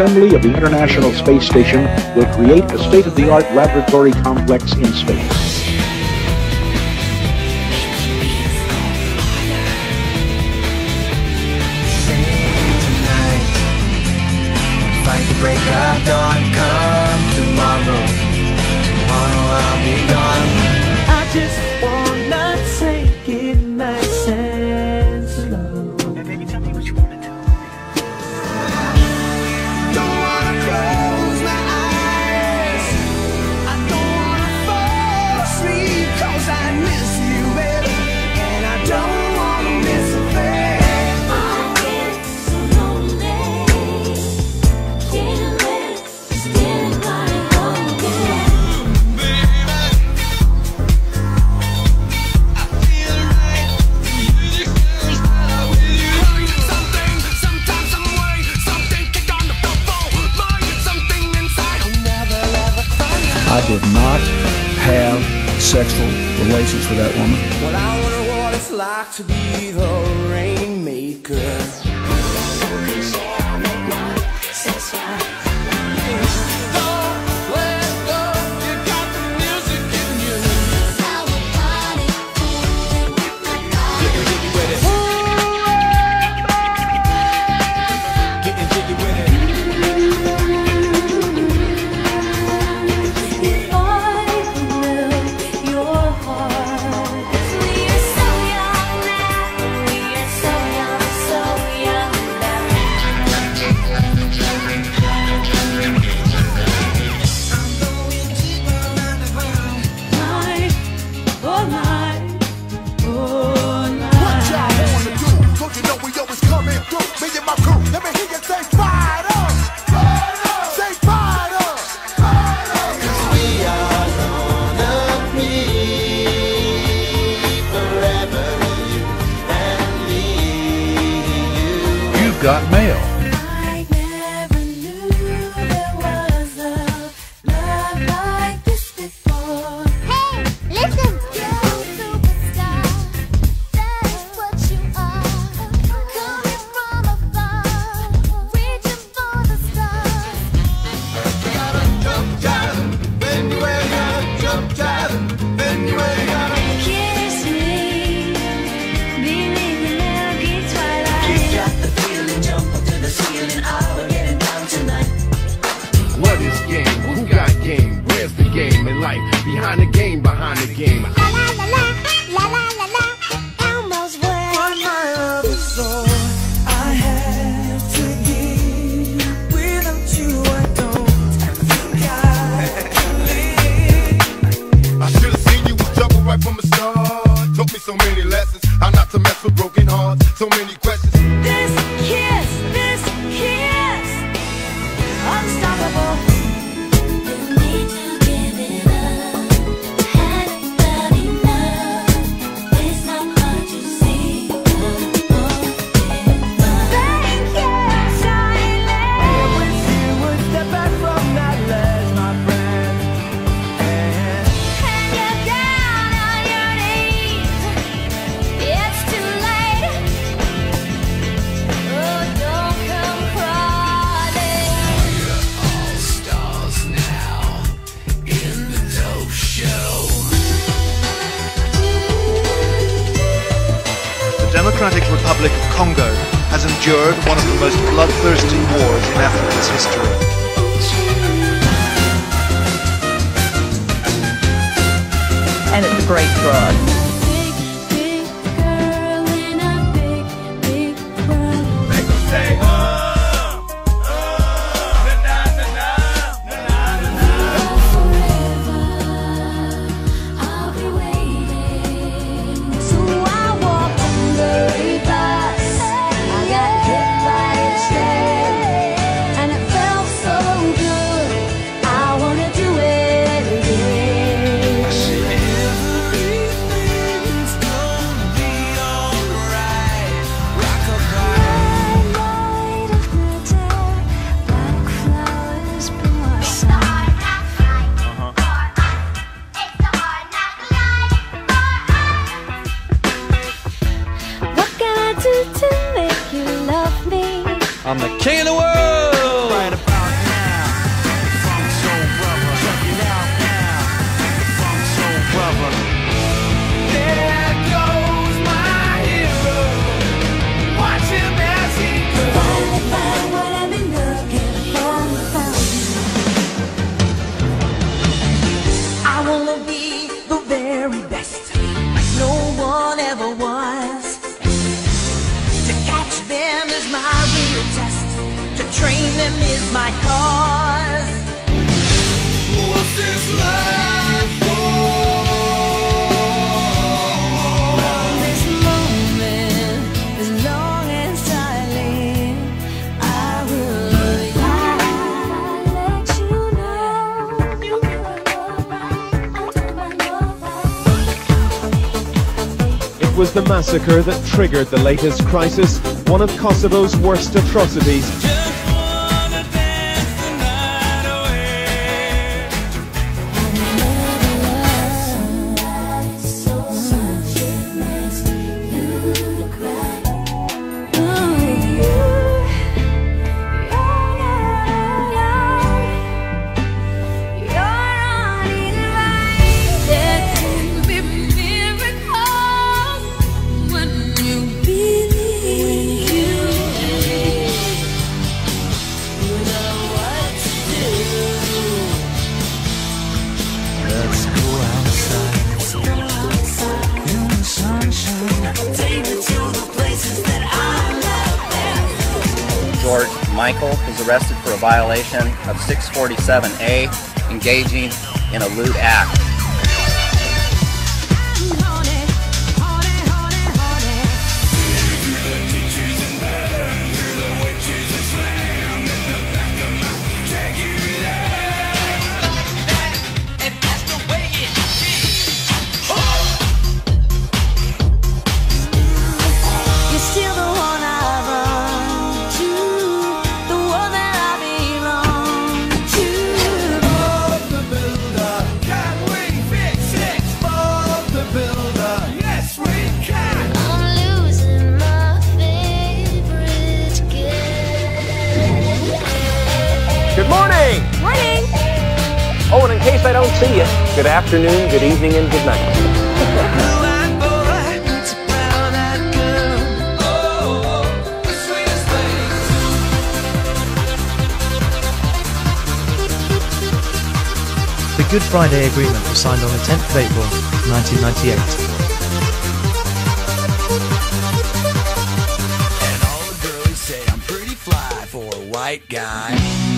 assembly of the International Space Station will create a state-of-the-art laboratory complex in space. break come got mail. game. La la la la la la la Elmo's world. One night is all I have to give. Without you, I don't think I can live. I should have seen you was trouble right from the start. Taught me so many lessons, how not to mess with broken hearts. So many. endured one of the most bloodthirsty wars in Africa's history. And it's a great drug. the massacre that triggered the latest crisis, one of Kosovo's worst atrocities. Michael is arrested for a violation of 647A, engaging in a lewd act. in case I don't see you, good afternoon, good evening, and good night. The Good Friday Agreement was signed on the 10th of April, 1998. And all the say I'm pretty fly for a white guy.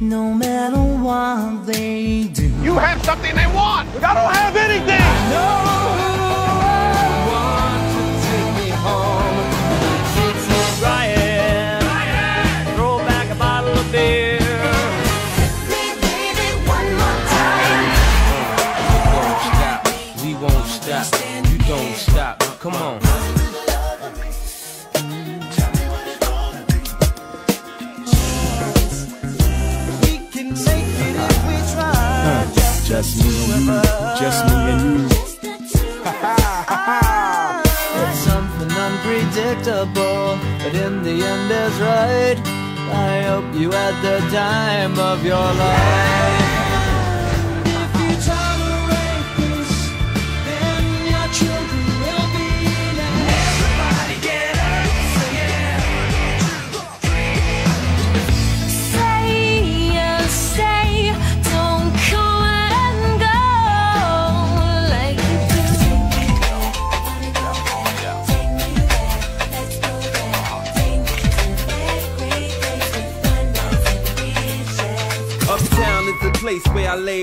no matter what they do. You have something they want, but I don't have anything! No! Just me and you, just me and you. it's something unpredictable, but in the end is right. I hope you had the time of your life.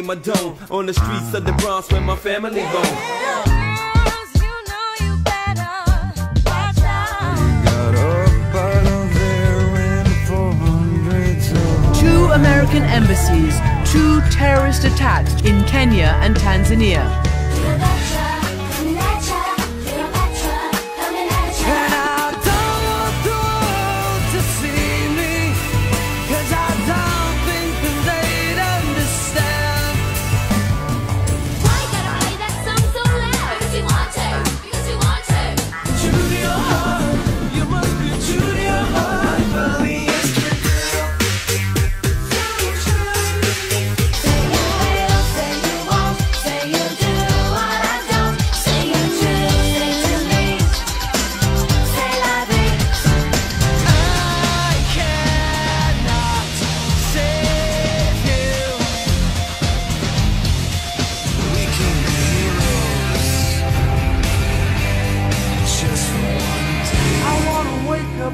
my dome on the streets of the Bronx where my family home. American embassies, two terrorist attacks in Kenya and Tanzania.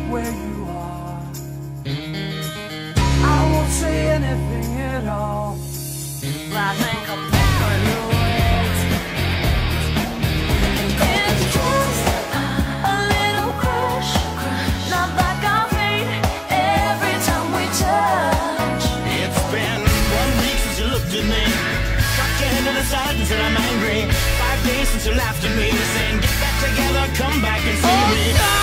Where you are. I won't say anything at all. I think I'm better your ways. It's just a little crush, not like our feet every time we touch. It's been one week since you looked at me. Cocked your head to the side and said I'm angry. Five days since you laughed at me, saying get back together, come back and see me. Oh, Somebody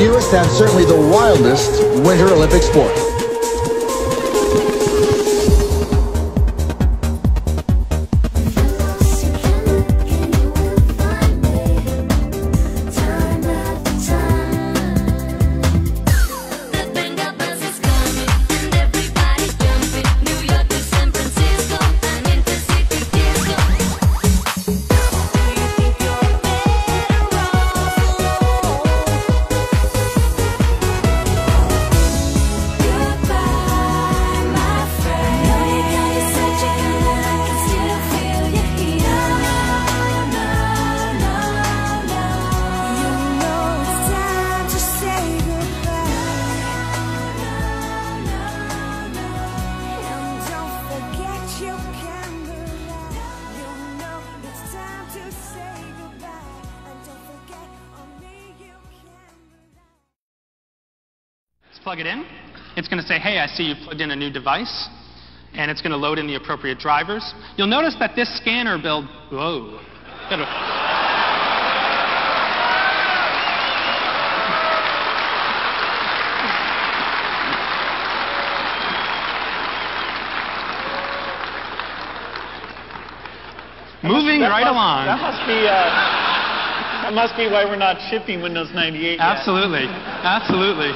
newest and certainly the wildest Winter Olympic sport. Plug it in. It's going to say, hey, I see you've plugged in a new device. And it's going to load in the appropriate drivers. You'll notice that this scanner build, whoa. Moving That right must- along. That must be. Uh, that must be why we're not shipping Windows 98 yet. Absolutely. Absolutely.